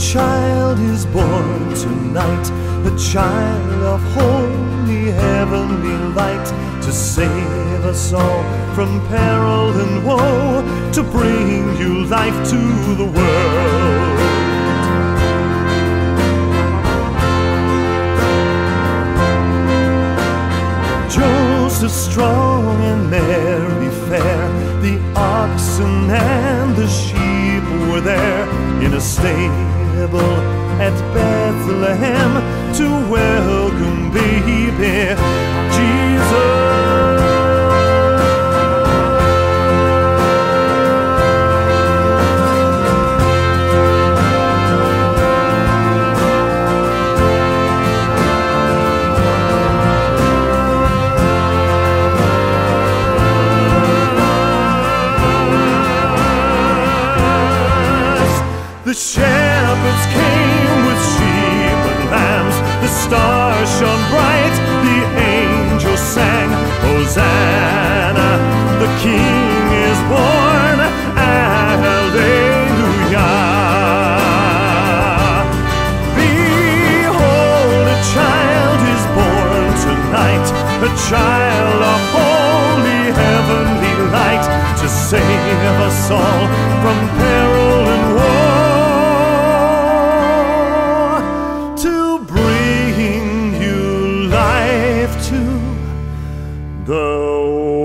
Child is born tonight, a child of holy heavenly light, to save us all from peril and woe, to bring you life to the world. Joseph strong and Mary fair, the oxen and the sheep were there in a stable at Bethlehem to welcome baby Jesus. The came. Hosanna, the King is born. Alleluia. Behold, a child is born tonight, a child of holy heavenly light to save us all from peril and war. To bring thou